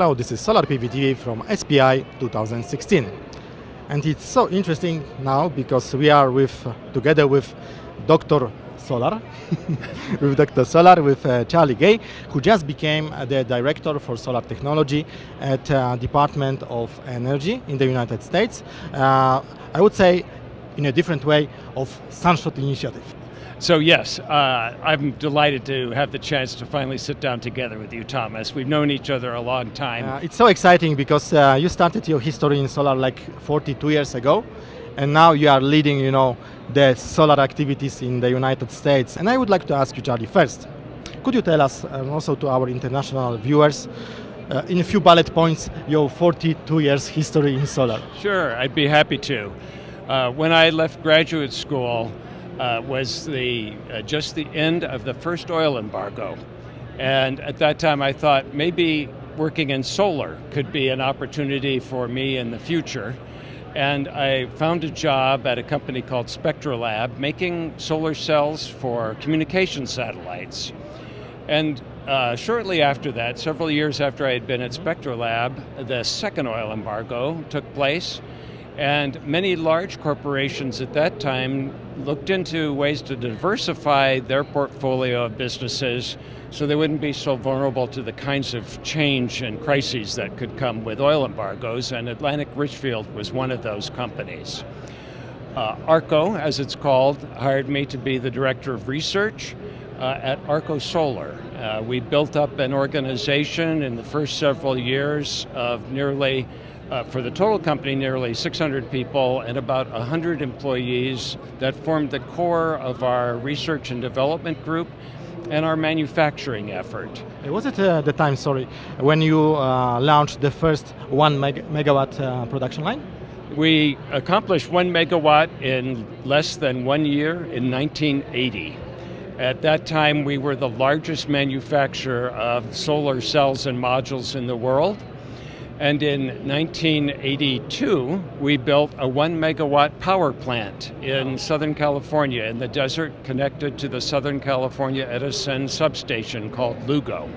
Hello, this is Solar PV TV from SPI 2016. And it's so interesting now because we are with together with Dr. Solar, with Dr. Solar, with uh, Charlie Gay, who just became uh, the director for solar technology at uh, Department of Energy in the United States. Uh, I would say in a different way of Sunshot Initiative. So yes, uh, I'm delighted to have the chance to finally sit down together with you, Thomas. We've known each other a long time. Uh, it's so exciting because uh, you started your history in solar like 42 years ago, and now you are leading, you know, the solar activities in the United States. And I would like to ask you, Charlie, first, could you tell us, and also to our international viewers, uh, in a few bullet points, your 42 years history in solar? Sure, I'd be happy to. Uh, when I left graduate school, uh, was the uh, just the end of the first oil embargo, and at that time I thought maybe working in solar could be an opportunity for me in the future. And I found a job at a company called Spectrolab making solar cells for communication satellites. And uh, shortly after that, several years after I had been at Spectrolab, the second oil embargo took place. And many large corporations at that time looked into ways to diversify their portfolio of businesses so they wouldn't be so vulnerable to the kinds of change and crises that could come with oil embargoes. And Atlantic Richfield was one of those companies. Uh, ARCO, as it's called, hired me to be the director of research uh, at ARCO Solar. Uh, we built up an organization in the first several years of nearly uh, for the total company, nearly 600 people and about 100 employees that formed the core of our research and development group and our manufacturing effort. Was it uh, the time, sorry, when you uh, launched the first one meg megawatt uh, production line? We accomplished one megawatt in less than one year in 1980. At that time, we were the largest manufacturer of solar cells and modules in the world. And in 1982, we built a one megawatt power plant in Southern California, in the desert, connected to the Southern California Edison substation called Lugo.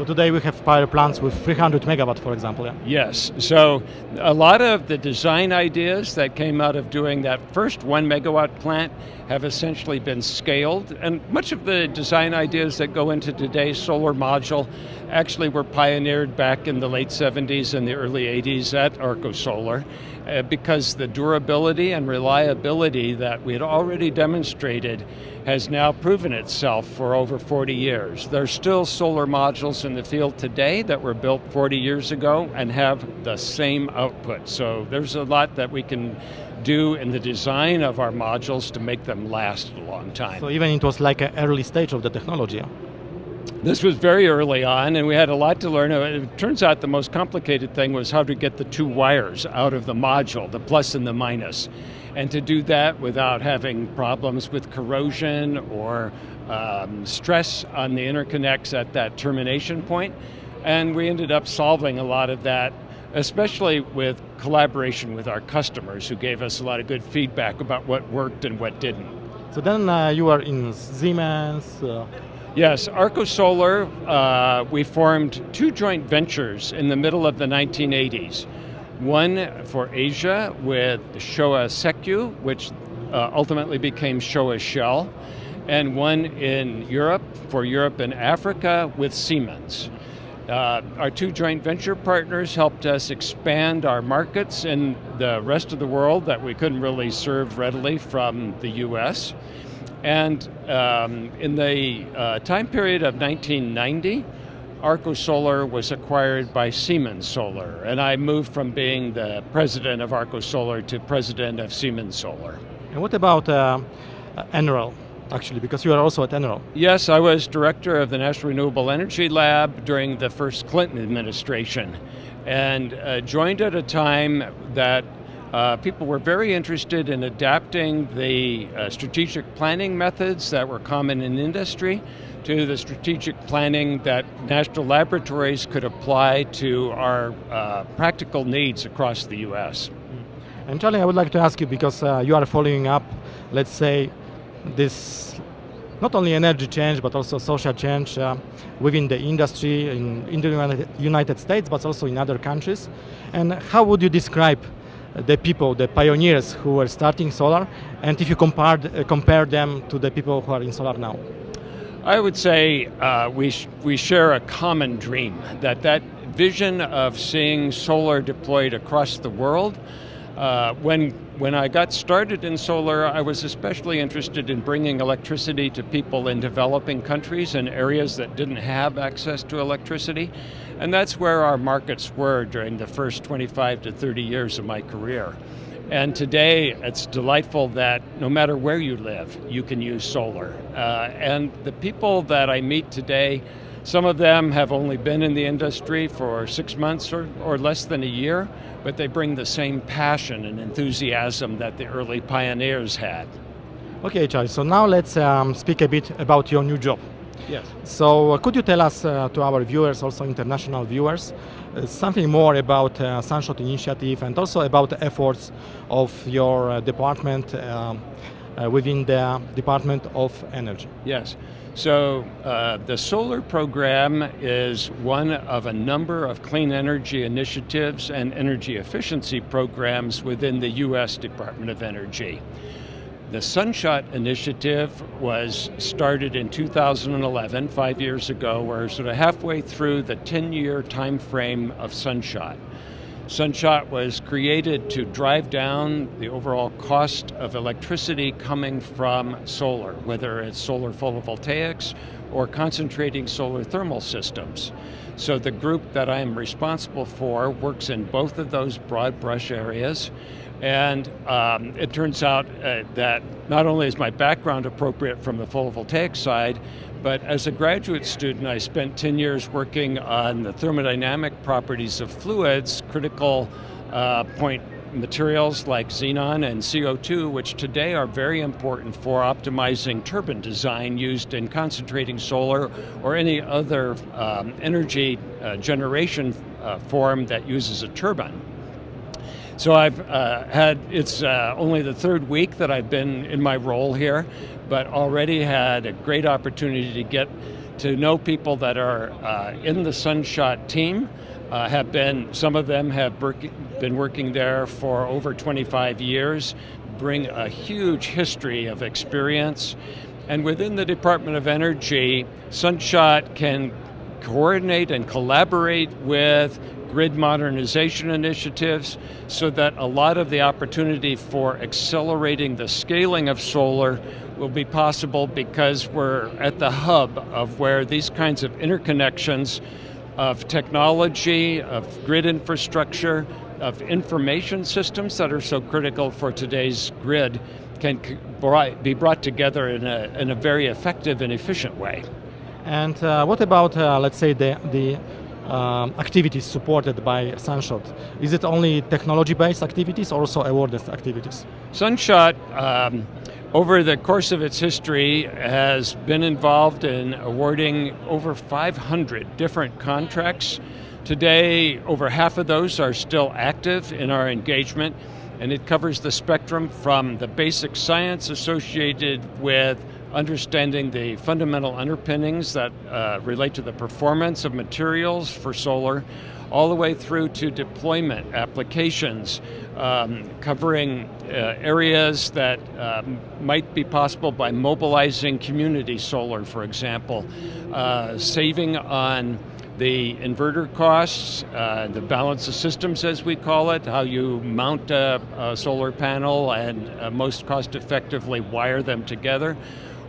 So today we have power plants with 300 megawatt, for example. Yeah? Yes. So a lot of the design ideas that came out of doing that first one megawatt plant have essentially been scaled, and much of the design ideas that go into today's solar module actually were pioneered back in the late 70s and the early 80s at Arco Solar. Uh, because the durability and reliability that we had already demonstrated has now proven itself for over 40 years. There's still solar modules in the field today that were built 40 years ago and have the same output. So there's a lot that we can do in the design of our modules to make them last a long time. So even it was like an early stage of the technology. This was very early on, and we had a lot to learn. It turns out the most complicated thing was how to get the two wires out of the module, the plus and the minus, and to do that without having problems with corrosion or um, stress on the interconnects at that termination point. And we ended up solving a lot of that, especially with collaboration with our customers who gave us a lot of good feedback about what worked and what didn't. So then uh, you are in Siemens. Uh Yes, Arco Solar, uh, we formed two joint ventures in the middle of the 1980s. One for Asia with Showa Sekiyu, which uh, ultimately became Showa Shell, and one in Europe for Europe and Africa with Siemens. Uh, our two joint venture partners helped us expand our markets in the rest of the world that we couldn't really serve readily from the US. And um, in the uh, time period of 1990, Arco Solar was acquired by Siemens Solar, and I moved from being the president of Arco Solar to president of Siemens Solar. And what about uh? Actually, because you are also at NREL. Yes, I was director of the National Renewable Energy Lab during the first Clinton administration, and uh, joined at a time that uh, people were very interested in adapting the uh, strategic planning methods that were common in industry to the strategic planning that national laboratories could apply to our uh, practical needs across the U.S. And Charlie, I would like to ask you because uh, you are following up, let's say, this not only energy change but also social change uh, within the industry in, in the United States but also in other countries. And how would you describe the people, the pioneers who were starting solar, and if you compared, uh, compare them to the people who are in solar now? I would say uh, we, sh we share a common dream that that vision of seeing solar deployed across the world. Uh, when, when I got started in solar, I was especially interested in bringing electricity to people in developing countries and areas that didn't have access to electricity. And that's where our markets were during the first 25 to 30 years of my career. And today, it's delightful that no matter where you live, you can use solar. Uh, and the people that I meet today, some of them have only been in the industry for six months or, or less than a year, but they bring the same passion and enthusiasm that the early pioneers had. Okay, Charles, so now let's um, speak a bit about your new job. Yes. So uh, could you tell us, uh, to our viewers, also international viewers, uh, something more about uh, Sunshot Initiative and also about the efforts of your uh, department um, uh, within the Department of Energy? Yes. So uh, the solar program is one of a number of clean energy initiatives and energy efficiency programs within the U.S. Department of Energy. The Sunshot Initiative was started in 2011, five years ago. We're sort of halfway through the 10-year time frame of Sunshot. Sunshot was created to drive down the overall cost of electricity coming from solar, whether it's solar photovoltaics or concentrating solar thermal systems. So the group that I am responsible for works in both of those broad brush areas and um, it turns out uh, that not only is my background appropriate from the photovoltaic side, but as a graduate student, I spent 10 years working on the thermodynamic properties of fluids, critical uh, point materials like xenon and CO2, which today are very important for optimizing turbine design used in concentrating solar or any other um, energy uh, generation uh, form that uses a turbine. So I've uh, had, it's uh, only the third week that I've been in my role here, but already had a great opportunity to get to know people that are uh, in the Sunshot team. Uh, have been, some of them have been working there for over 25 years, bring a huge history of experience. And within the Department of Energy, Sunshot can coordinate and collaborate with grid modernization initiatives so that a lot of the opportunity for accelerating the scaling of solar will be possible because we're at the hub of where these kinds of interconnections of technology, of grid infrastructure, of information systems that are so critical for today's grid can be brought together in a, in a very effective and efficient way. And uh, what about, uh, let's say, the, the um, activities supported by Sunshot? Is it only technology-based activities or also awareness activities? Sunshot, um, over the course of its history, has been involved in awarding over 500 different contracts. Today, over half of those are still active in our engagement, and it covers the spectrum from the basic science associated with understanding the fundamental underpinnings that uh, relate to the performance of materials for solar, all the way through to deployment applications, um, covering uh, areas that um, might be possible by mobilizing community solar, for example, uh, saving on the inverter costs, uh, the balance of systems as we call it, how you mount a, a solar panel and uh, most cost effectively wire them together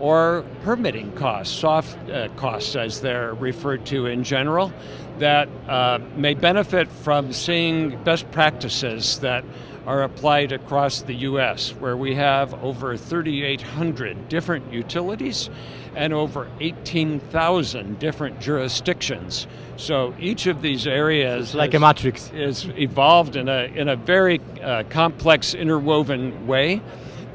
or permitting costs, soft uh, costs as they're referred to in general, that uh, may benefit from seeing best practices that are applied across the U.S., where we have over 3,800 different utilities and over 18,000 different jurisdictions. So each of these areas, it's like a matrix, is evolved in a in a very uh, complex, interwoven way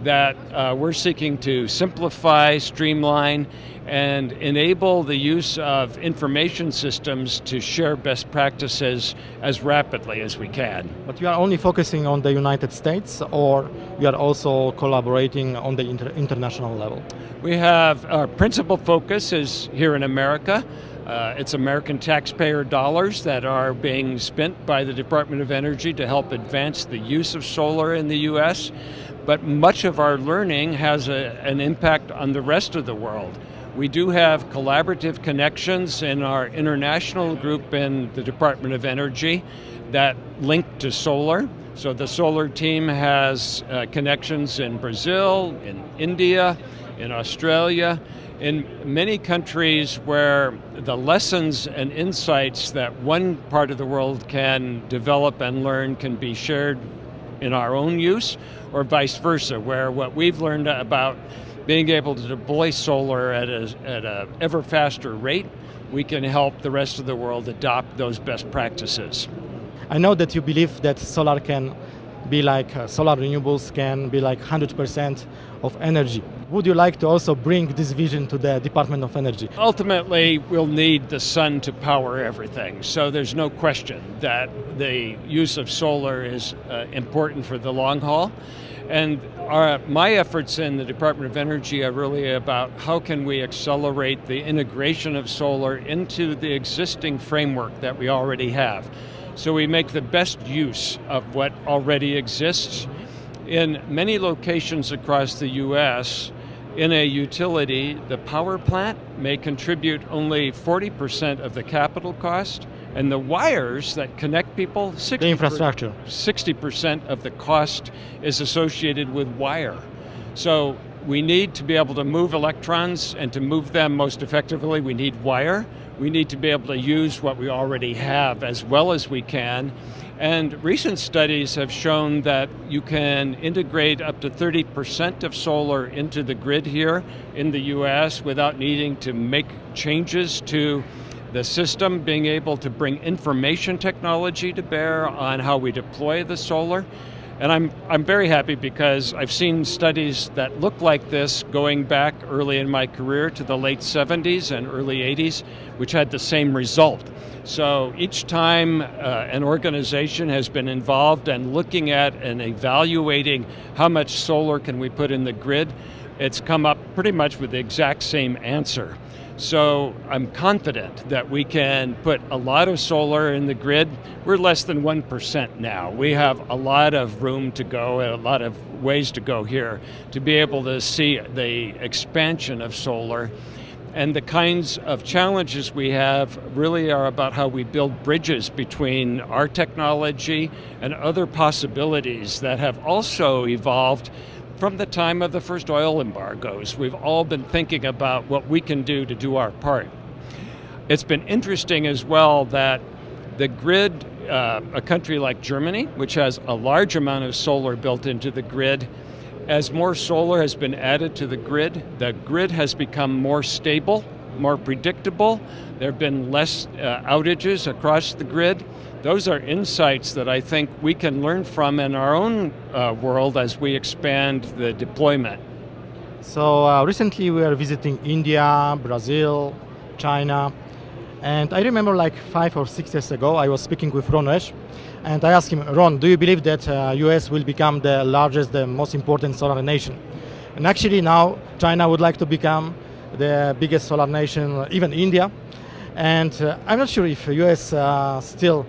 that uh, we're seeking to simplify, streamline, and enable the use of information systems to share best practices as rapidly as we can. But you are only focusing on the United States or you are also collaborating on the inter international level? We have our principal focus is here in America. Uh, it's American taxpayer dollars that are being spent by the Department of Energy to help advance the use of solar in the U.S. But much of our learning has a, an impact on the rest of the world. We do have collaborative connections in our international group in the Department of Energy that link to solar. So the solar team has uh, connections in Brazil, in India, in Australia, in many countries where the lessons and insights that one part of the world can develop and learn can be shared in our own use, or vice versa, where what we've learned about being able to deploy solar at a, at a ever faster rate, we can help the rest of the world adopt those best practices. I know that you believe that solar can be like uh, solar renewables can be like 100% of energy. Would you like to also bring this vision to the Department of Energy? Ultimately, we'll need the sun to power everything. So there's no question that the use of solar is uh, important for the long haul. And our, my efforts in the Department of Energy are really about how can we accelerate the integration of solar into the existing framework that we already have. So we make the best use of what already exists. In many locations across the U.S., in a utility, the power plant may contribute only 40% of the capital cost, and the wires that connect people, 60 the infrastructure. 60% of the cost is associated with wire. So we need to be able to move electrons, and to move them most effectively, we need wire. We need to be able to use what we already have as well as we can. And recent studies have shown that you can integrate up to 30% of solar into the grid here in the US without needing to make changes to the system, being able to bring information technology to bear on how we deploy the solar. And I'm, I'm very happy because I've seen studies that look like this going back early in my career to the late 70s and early 80s, which had the same result. So each time uh, an organization has been involved and looking at and evaluating how much solar can we put in the grid, it's come up pretty much with the exact same answer. So I'm confident that we can put a lot of solar in the grid. We're less than 1% now. We have a lot of room to go and a lot of ways to go here to be able to see the expansion of solar. And the kinds of challenges we have really are about how we build bridges between our technology and other possibilities that have also evolved from the time of the first oil embargoes, we've all been thinking about what we can do to do our part. It's been interesting as well that the grid, uh, a country like Germany, which has a large amount of solar built into the grid, as more solar has been added to the grid, the grid has become more stable, more predictable. There have been less uh, outages across the grid those are insights that I think we can learn from in our own uh, world as we expand the deployment. So uh, recently we are visiting India, Brazil, China, and I remember like five or six years ago I was speaking with Ron and I asked him, Ron, do you believe that uh, US will become the largest, the most important solar nation? And actually now China would like to become the biggest solar nation, even India. And uh, I'm not sure if US uh, still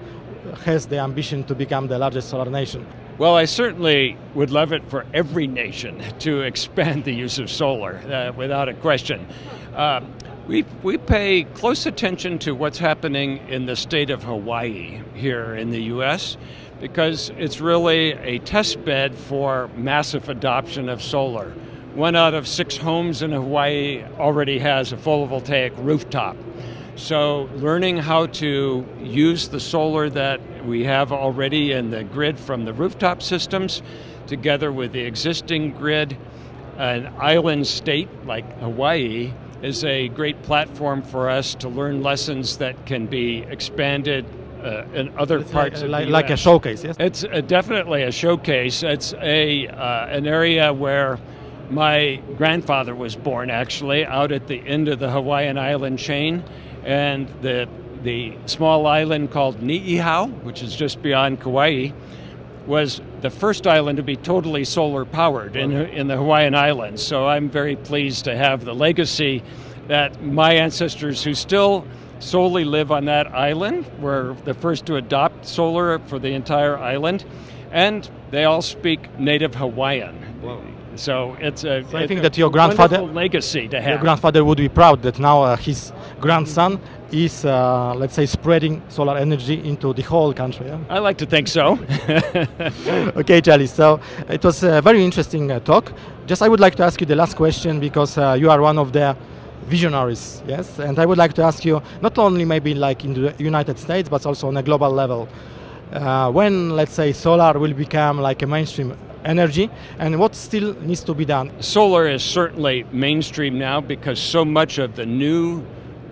has the ambition to become the largest solar nation? Well, I certainly would love it for every nation to expand the use of solar, uh, without a question. Uh, we, we pay close attention to what's happening in the state of Hawaii here in the U.S. because it's really a test bed for massive adoption of solar. One out of six homes in Hawaii already has a photovoltaic rooftop. So, learning how to use the solar that we have already in the grid from the rooftop systems, together with the existing grid, an island state like Hawaii is a great platform for us to learn lessons that can be expanded uh, in other it's parts like, of like, the like a showcase. Yes, it's a, definitely a showcase. It's a uh, an area where my grandfather was born actually out at the end of the Hawaiian island chain, and the the small island called Ni'ihau, which is just beyond Kauai, was the first island to be totally solar powered in, in the Hawaiian Islands. So I'm very pleased to have the legacy that my ancestors, who still solely live on that island, were the first to adopt solar for the entire island, and they all speak native Hawaiian. Wow. So it's a. So I think that your grandfather legacy to have. Your grandfather would be proud that now uh, his grandson is, uh, let's say, spreading solar energy into the whole country. Yeah? I like to think so. okay, Charlie. So it was a very interesting uh, talk. Just I would like to ask you the last question because uh, you are one of the visionaries, yes. And I would like to ask you not only maybe like in the United States, but also on a global level. Uh, when let's say solar will become like a mainstream energy and what still needs to be done solar is certainly mainstream now because so much of the new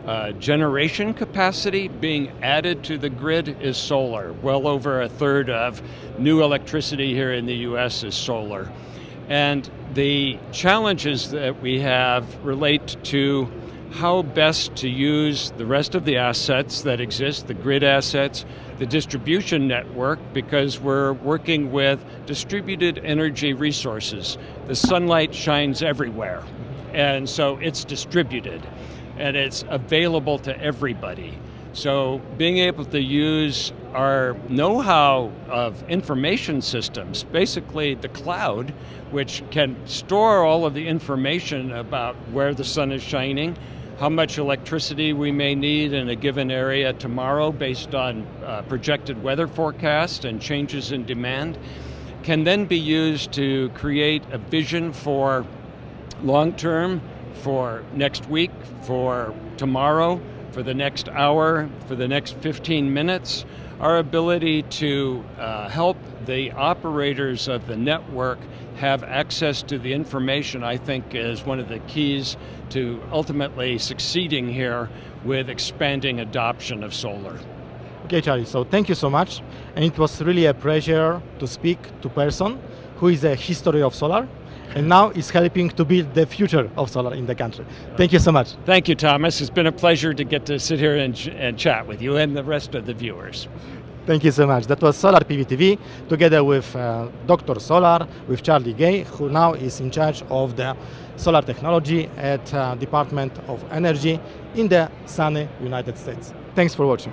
uh, generation capacity being added to the grid is solar. Well over a third of new electricity here in the US is solar. And the challenges that we have relate to how best to use the rest of the assets that exist, the grid assets, the distribution network, because we're working with distributed energy resources. The sunlight shines everywhere, and so it's distributed and it's available to everybody. So being able to use our know-how of information systems, basically the cloud, which can store all of the information about where the sun is shining, how much electricity we may need in a given area tomorrow based on uh, projected weather forecast and changes in demand, can then be used to create a vision for long-term for next week, for tomorrow, for the next hour, for the next 15 minutes. Our ability to uh, help the operators of the network have access to the information, I think, is one of the keys to ultimately succeeding here with expanding adoption of solar. Okay, Charlie, so thank you so much. And it was really a pleasure to speak to person who is a history of solar and now is helping to build the future of solar in the country. Thank you so much. Thank you, Thomas. It's been a pleasure to get to sit here and, and chat with you and the rest of the viewers. Thank you so much. That was Solar PV TV together with uh, Dr. Solar, with Charlie Gay, who now is in charge of the solar technology at uh, Department of Energy in the sunny United States. Thanks for watching.